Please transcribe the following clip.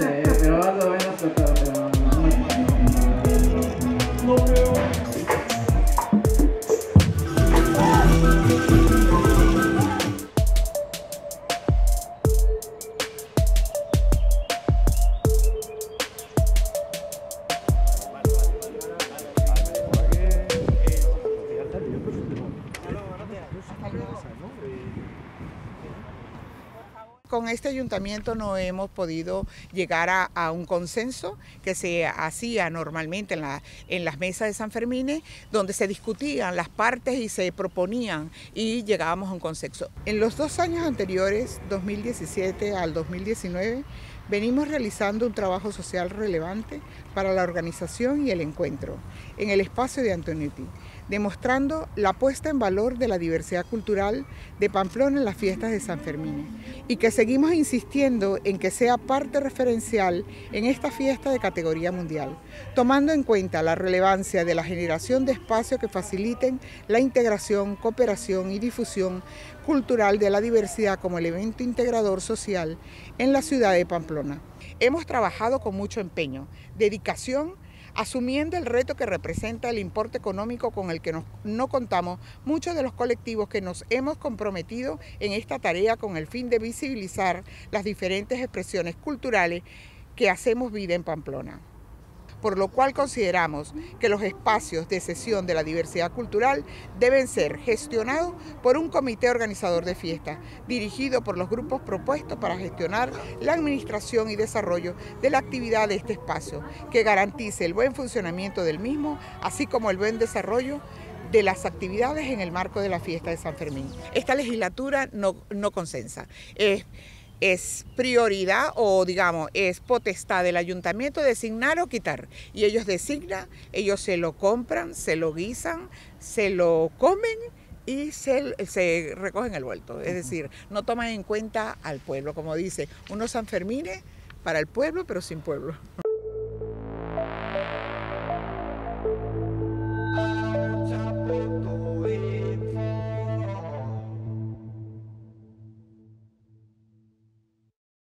say. Con este ayuntamiento no hemos podido llegar a, un consenso que se hacía normalmente en, la, en las mesas de San Fermín, donde se discutían las partes y se proponían y llegábamos a un consenso. En los dos años anteriores, 2017 al 2019, venimos realizando un trabajo social relevante para la organización y el encuentro en el espacio de Antonetti, demostrando la puesta en valor de la diversidad cultural de Pamplona en las fiestas de San Fermín y que seguimos insistiendo en que sea parte referencial en esta fiesta de categoría mundial, tomando en cuenta la relevancia de la generación de espacios que faciliten la integración, cooperación y difusión cultural de la diversidad como elemento integrador social en la ciudad de Pamplona. Hemos trabajado con mucho empeño, dedicación, asumiendo el reto que representa el importe económico con el que no contamos muchos de los colectivos que nos hemos comprometido en esta tarea con el fin de visibilizar las diferentes expresiones culturales que hacemos vida en Pamplona por lo cual consideramos que los espacios de sesión de la diversidad cultural deben ser gestionados por un comité organizador de fiestas, dirigido por los grupos propuestos para gestionar la administración y desarrollo de la actividad de este espacio, que garantice el buen funcionamiento del mismo, así como el buen desarrollo de las actividades en el marco de la fiesta de San Fermín. Esta legislatura no, no consensa es prioridad o digamos es potestad del ayuntamiento designar o quitar. Y ellos designan, ellos se lo compran, se lo guisan, se lo comen y se, se recogen el vuelto. Es decir, no toman en cuenta al pueblo, como dice, unos Sanfermines para el pueblo pero sin pueblo.